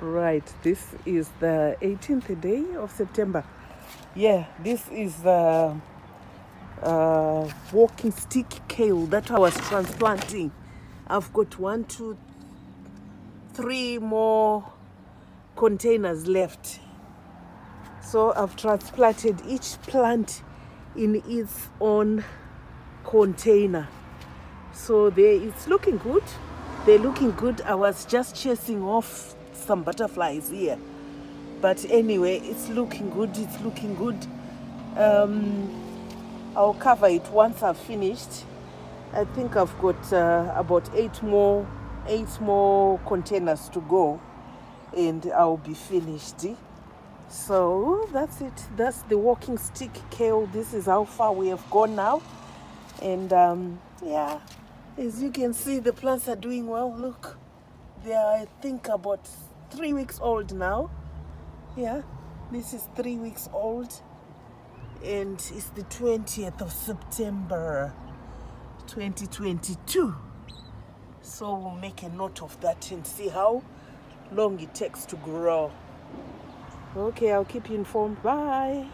Right, this is the 18th day of September. Yeah, this is the uh, walking stick kale that I was transplanting. I've got one, two, three more containers left. So I've transplanted each plant in its own container. So they, it's looking good. They're looking good. I was just chasing off some butterflies here. But anyway, it's looking good. It's looking good. Um, I'll cover it once I've finished. I think I've got uh, about eight more, eight more containers to go, and I'll be finished. So that's it. That's the walking stick kale. This is how far we have gone now, and um, yeah, as you can see, the plants are doing well. Look, they are I think about three weeks old now. Yeah, this is three weeks old, and it's the 20th of September 2022. So we'll make a note of that and see how long it takes to grow. Okay, I'll keep you informed. Bye.